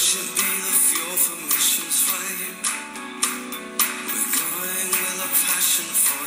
should be the fuel for missions flying. We're going with a passion for.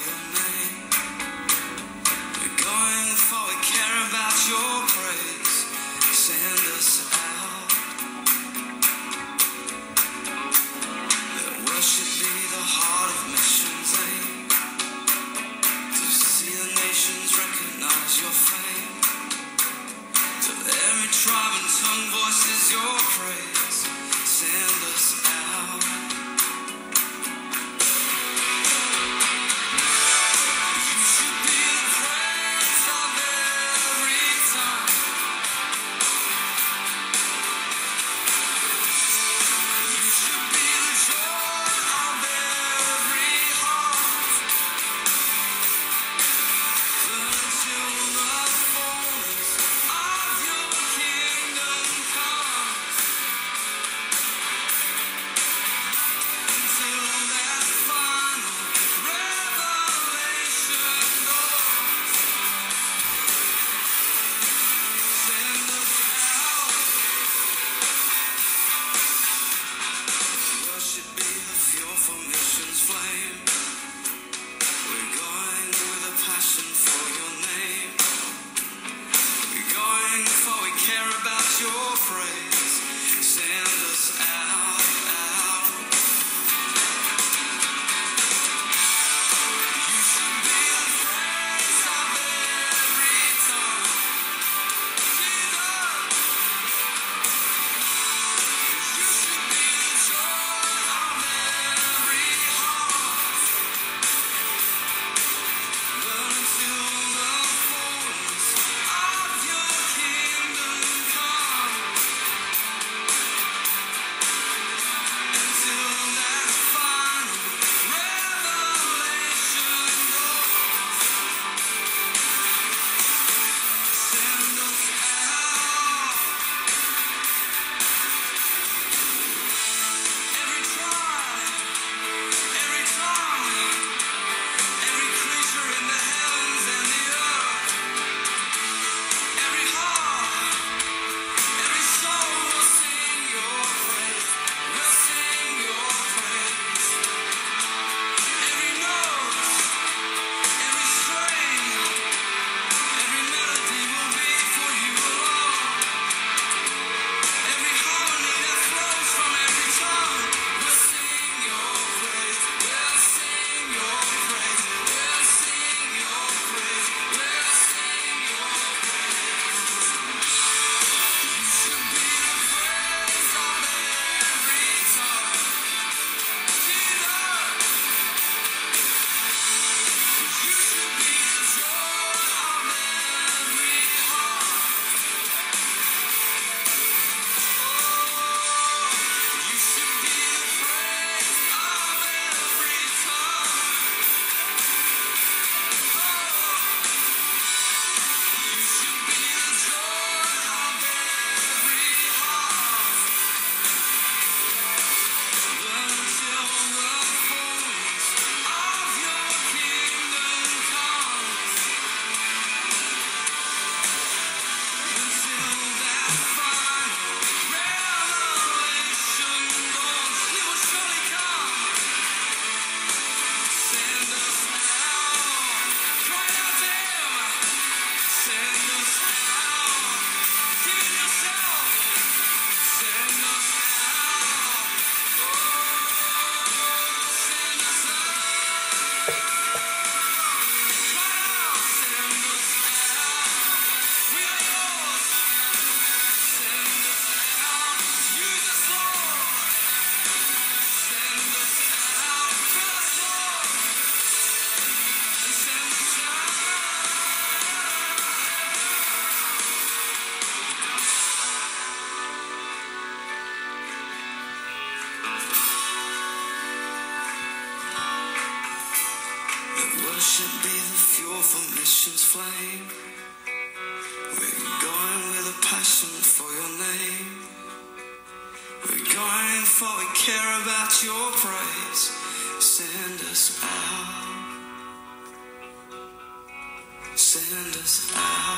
for we care about your praise. Send us out. Send us out.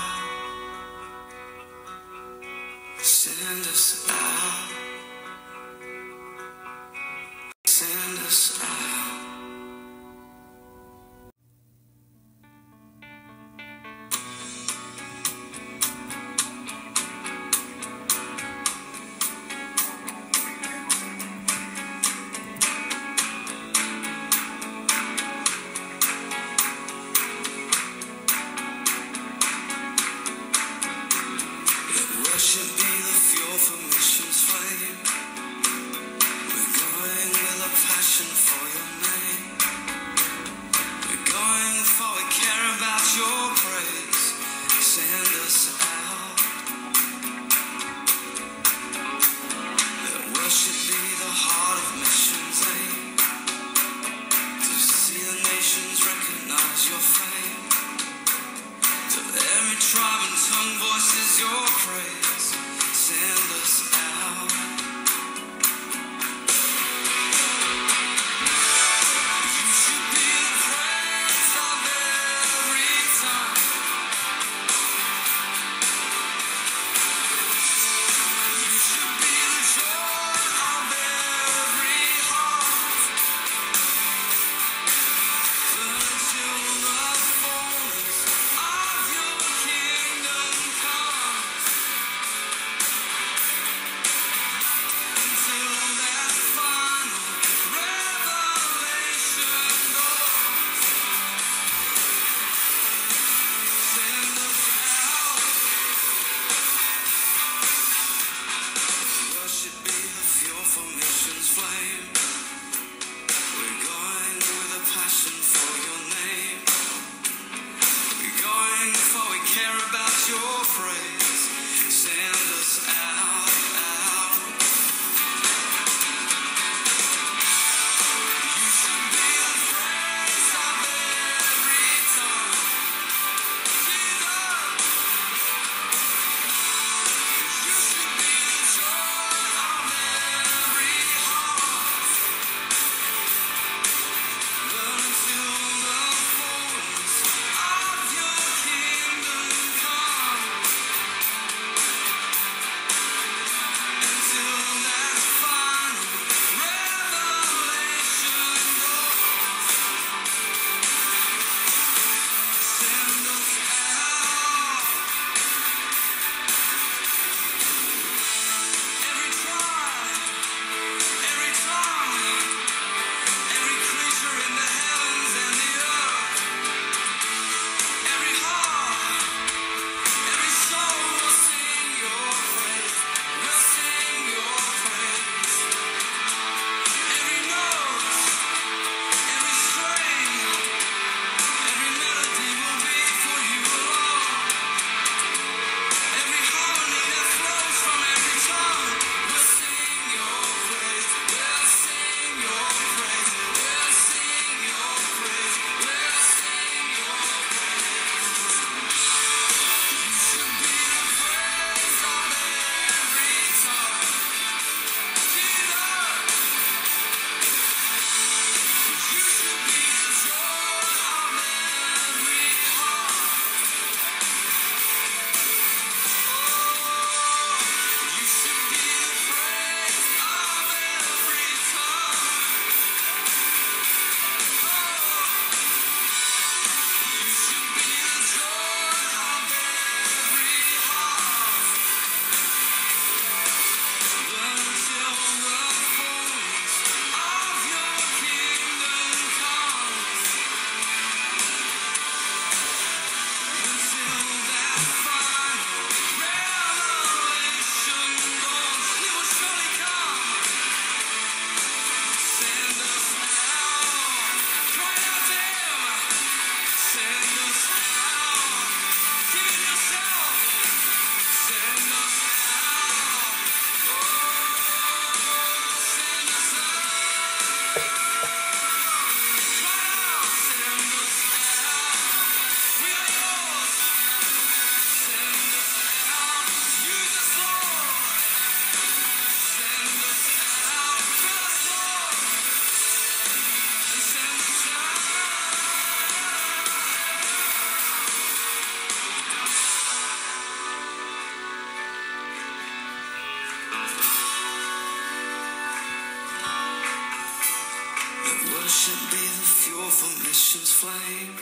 for missions flame.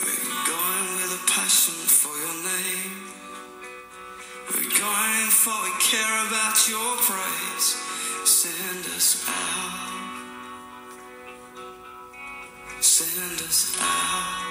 We're going with a passion for your name. We're going for we care about your praise. Send us out. Send us out.